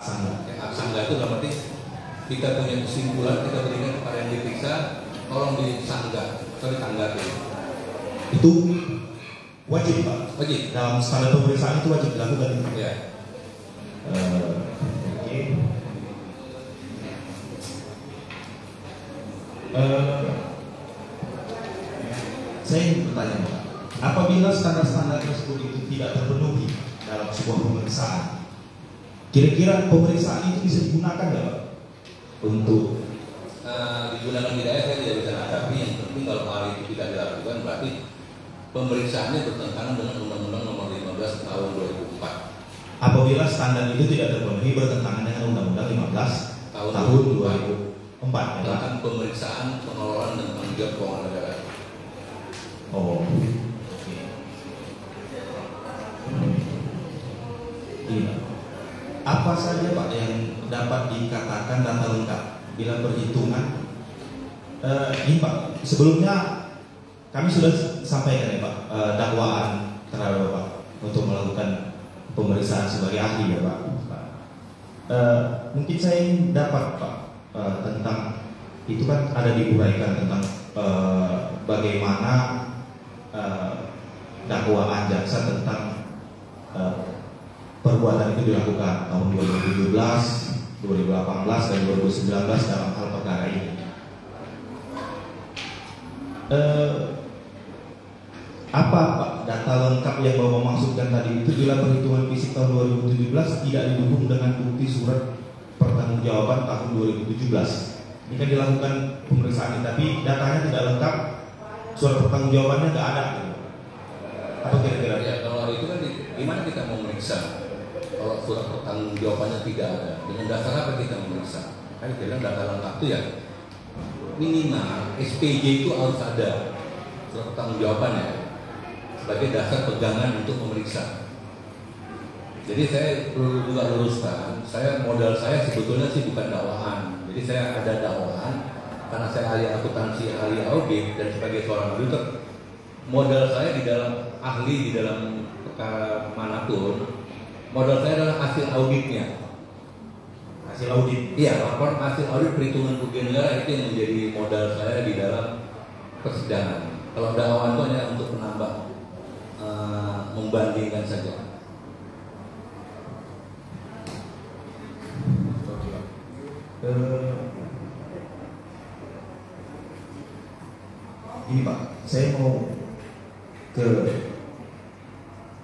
Sangga. Ya, sangga itu dalam arti kita punya kesimpulan, kita berikan kepada yang diperiksa, tolong disanggah atau ditanggapi. Itu wajib Pak. Wajib. Dalam standar pemeriksaan itu wajib dilakukan. Ya. Oke. Eh, saya ingin bertanya apabila standar-standar tersebut itu tidak terpenuhi dalam sebuah pemeriksaan, kira-kira pemeriksaan itu bisa digunakan nggak Pak? Untuk Eh, digunakan tidak saya tidak bisa menanggapi. Yang penting kalau hal itu tidak dilakukan berarti pemeriksaannya bertentangan dengan Undang-Undang Nomor 15 Tahun 2004 apabila standar itu tidak terpenuhi bertentangan dengan Undang-Undang 15 Tahun tahun 2004 2004 ya Pak? tentang pemeriksaan pengelolaan dan tanggung jawab keuangan negara. Oh. Apa saja Pak yang dapat dikatakan data lengkap bila perhitungan? Eh, ini Pak, sebelumnya kami sudah sampaikan ya Pak eh, dakwaan terhadap Bapak untuk melakukan pemeriksaan sebagai ahli ya Pak. Eh, mungkin saya dapat Pak eh, tentang itu kan ada diuraikan tentang eh, bagaimana eh, dakwaan jaksa tentang itu dilakukan tahun 2017, 2018 dan 2019 dalam hal perkara ini. Eh, apa Pak data lengkap yang Bapak maksudkan tadi itu bila perhitungan fisik tahun 2017 tidak didukung dengan bukti surat pertanggungjawaban tahun 2017. Ini kan dilakukan pemeriksaan ini, tapi datanya tidak lengkap, surat pertanggungjawabannya nggak ada. Apa kira-kira? Ya, kalau itu kan di- gimana kita memeriksa kalau surat pertanggung jawabannya tidak ada dengan dasar apa kita memeriksa? Kan kita bilang data lengkap itu ya minimal SPJ itu harus ada surat pertanggung jawabannya sebagai dasar pegangan untuk memeriksa. Jadi saya perlu juga luruskan saya modal saya sebetulnya sih bukan dakwaan. Jadi saya ada dakwaan karena saya ahli akuntansi ahli audit dan sebagai seorang auditor modal saya di dalam ahli di dalam perkara mana pun modal saya adalah hasil auditnya. Hasil audit. iya laporan hasil audit perhitungan kerugian negara itu yang menjadi modal saya di dalam persidangan. Kalau dakwaan itu hanya untuk menambah eh, membandingkan saja. Eh, ini Pak, saya mau ke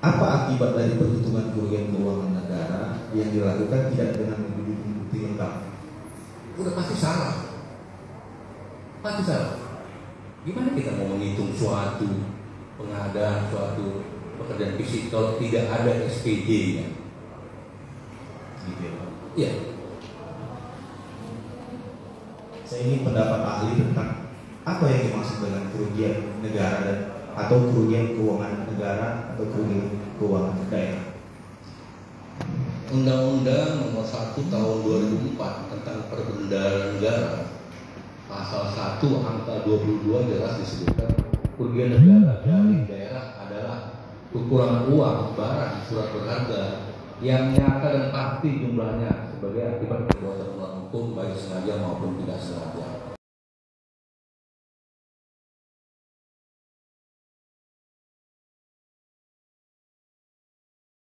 apa akibat dari perhitungan kerugian yang dilakukan tidak dengan mendukung bukti lengkap? udah pasti salah. Pasti salah. Gimana kita mau menghitung suatu pengadaan suatu pekerjaan fisik kalau tidak ada SPJ-nya Gitu. Ya, iya. Saya ingin pendapat ahli tentang apa yang dimaksud dengan kerugian negara dan atau kerugian keuangan negara atau kerugian keuangan daerah. Undang-Undang Nomor 1 Tahun 2004 tentang Perbendaharaan Negara Pasal 1 angka 22 jelas disebutkan kerugian negara dari daerah adalah kekurangan uang, barang, surat berharga yang nyata dan pasti jumlahnya sebagai akibat perbuatan melawan hukum baik sengaja maupun tidak sengaja.